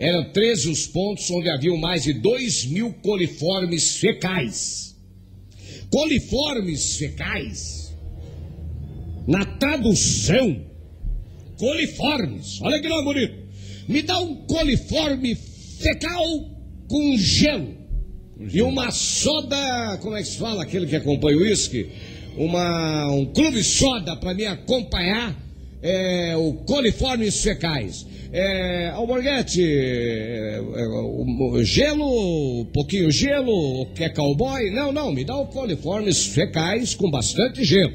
Eram 13 os pontos onde haviam mais de 2 mil coliformes fecais. Coliformes fecais, na tradução, coliformes, olha que nome bonito. Me dá um coliforme fecal com gelo. E uma soda, como é que se fala aquele que acompanha o uísque? Uma, um clube soda para me acompanhar é, o coliformes fecais. É, Alborguete, é, é, o, gelo, um pouquinho gelo, quer cowboy? Não, não, me dá o coliformes fecais com bastante gelo.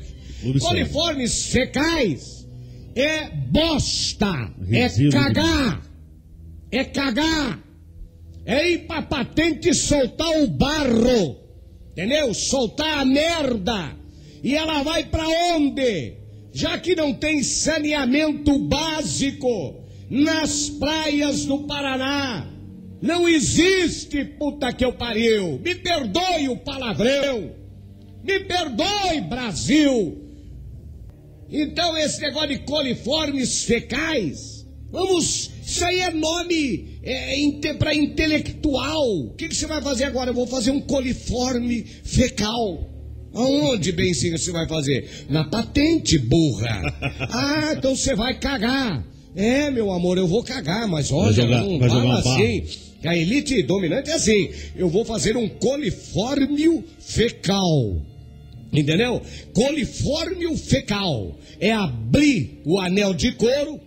Coliformes fecais é bosta, é cagar, é cagar, é ir pra patente soltar o barro, entendeu? Soltar a merda. E ela vai para onde? Já que não tem saneamento básico nas praias do Paraná. Não existe, puta que eu pariu. Me perdoe o palavrão. Me perdoe, Brasil. Então, esse negócio de coliformes fecais, vamos. Isso aí é nome é, para intelectual. O que, que você vai fazer agora? Eu vou fazer um coliforme fecal. Aonde, Benzinho, você vai fazer? Na patente, burra. Ah, então você vai cagar. É, meu amor, eu vou cagar, mas olha, jogar, não fala assim. A elite dominante é assim. Eu vou fazer um coliformio fecal. Entendeu? Coliformio fecal. É abrir o anel de couro,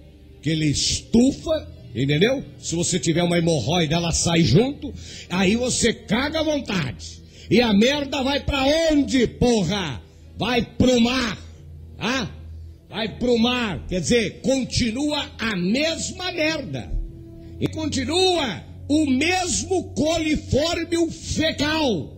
que ele estufa, entendeu? Se você tiver uma hemorroida, ela sai junto. Aí você caga à vontade. E a merda vai para onde, porra? Vai pro mar. Ah? vai pro mar. Quer dizer, continua a mesma merda. E continua o mesmo coliforme fecal.